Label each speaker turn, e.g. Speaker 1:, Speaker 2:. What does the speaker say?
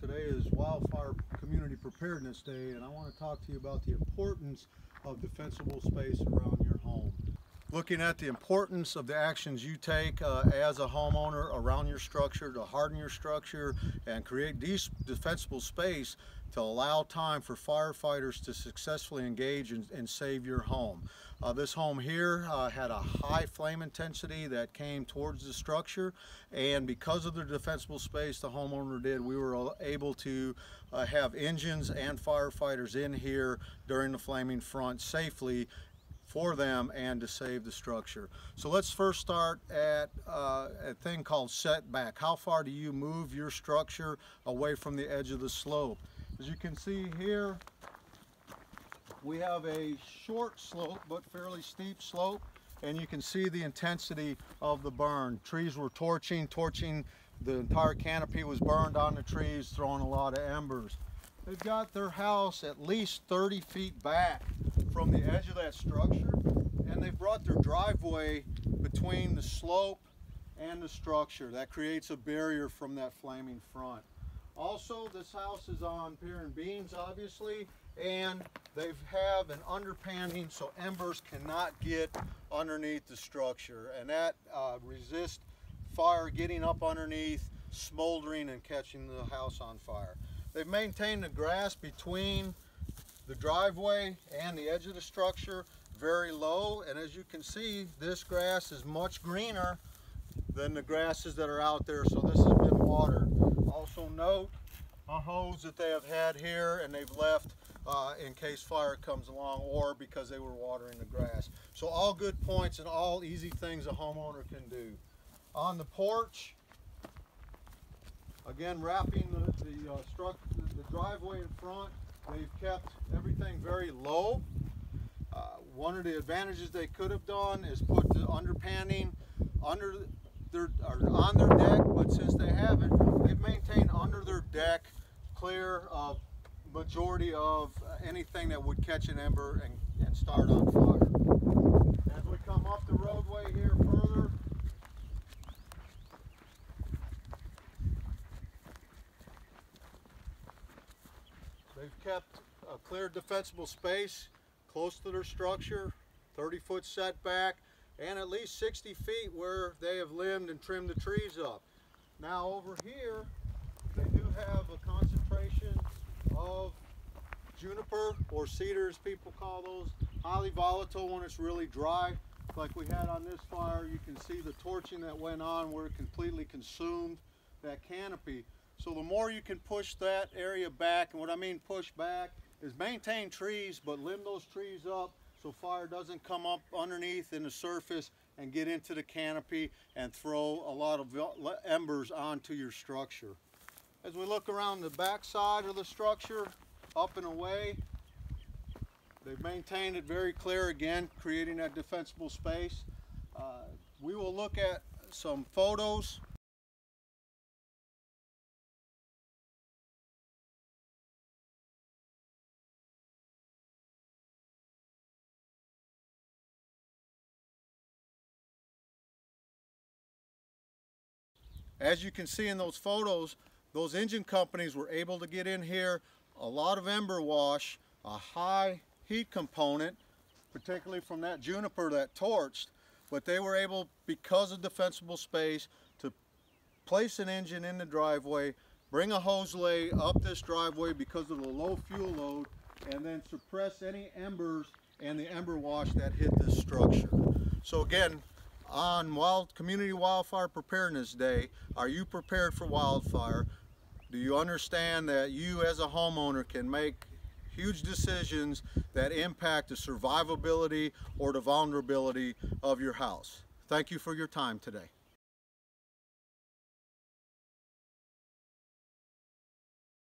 Speaker 1: Today is Wildfire Community Preparedness Day and I want to talk to you about the importance of defensible space around your home. Looking at the importance of the actions you take uh, as a homeowner around your structure to harden your structure and create these defensible space to allow time for firefighters to successfully engage and, and save your home. Uh, this home here uh, had a high flame intensity that came towards the structure and because of the defensible space the homeowner did we were able to uh, have engines and firefighters in here during the flaming front safely for them and to save the structure. So let's first start at uh, a thing called setback. How far do you move your structure away from the edge of the slope? As you can see here, we have a short slope but fairly steep slope and you can see the intensity of the burn. Trees were torching, torching, the entire canopy was burned on the trees, throwing a lot of embers. They've got their house at least 30 feet back from the edge of that structure and they've brought their driveway between the slope and the structure. That creates a barrier from that flaming front. Also, this house is on pier and beams, obviously, and they have an underpinning so embers cannot get underneath the structure, and that uh, resists fire getting up underneath, smoldering, and catching the house on fire. They've maintained the grass between the driveway and the edge of the structure very low, and as you can see, this grass is much greener than the grasses that are out there, so this has been watered. Also note a hose that they have had here and they've left uh, in case fire comes along or because they were watering the grass. So all good points and all easy things a homeowner can do. On the porch, again wrapping the, the, uh, struct, the driveway in front, they've kept everything very low. Uh, one of the advantages they could have done is put the underpinning under their, on their deck, but since they haven't, they've maintained under their deck clear of majority of anything that would catch an ember and, and start on fire. As we come up the roadway here further, they've kept a clear defensible space close to their structure, 30 foot setback, and at least 60 feet where they have limbed and trimmed the trees up. Now over here, they do have a concentration of juniper or cedar as people call those, highly volatile when it's really dry. Like we had on this fire, you can see the torching that went on where it completely consumed that canopy. So the more you can push that area back, and what I mean push back, is maintain trees, but limb those trees up so fire doesn't come up underneath in the surface and get into the canopy and throw a lot of embers onto your structure. As we look around the back side of the structure, up and away, they've maintained it very clear again, creating that defensible space. Uh, we will look at some photos As you can see in those photos, those engine companies were able to get in here a lot of ember wash, a high heat component, particularly from that juniper that torched, but they were able, because of defensible space, to place an engine in the driveway, bring a hose lay up this driveway because of the low fuel load, and then suppress any embers and the ember wash that hit this structure. So again, on Wild Community Wildfire Preparedness Day, are you prepared for wildfire? Do you understand that you as a homeowner can make huge decisions that impact the survivability or the vulnerability of your house? Thank you for your time today.